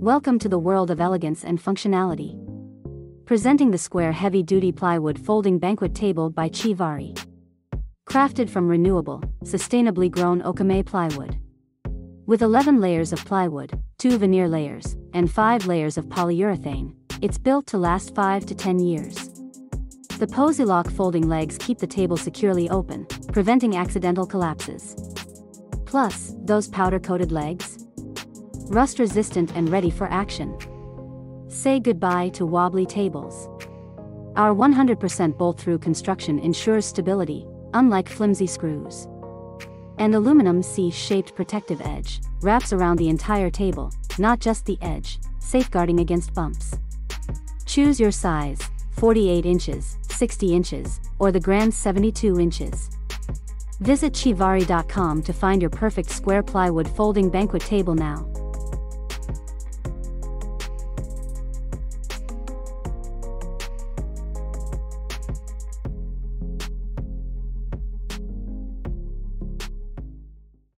Welcome to the world of elegance and functionality. Presenting the square heavy duty plywood folding banquet table by Chivari. Crafted from renewable, sustainably grown Okoume plywood. With 11 layers of plywood, 2 veneer layers, and 5 layers of polyurethane, it's built to last 5 to 10 years. The Posilock folding legs keep the table securely open, preventing accidental collapses. Plus, those powder-coated legs? Rust-resistant and ready for action. Say goodbye to wobbly tables. Our 100% bolt-through construction ensures stability, unlike flimsy screws. And aluminum C-shaped protective edge wraps around the entire table, not just the edge, safeguarding against bumps. Choose your size, 48 inches, 60 inches, or the grand 72 inches. Visit chivari.com to find your perfect square plywood folding banquet table now.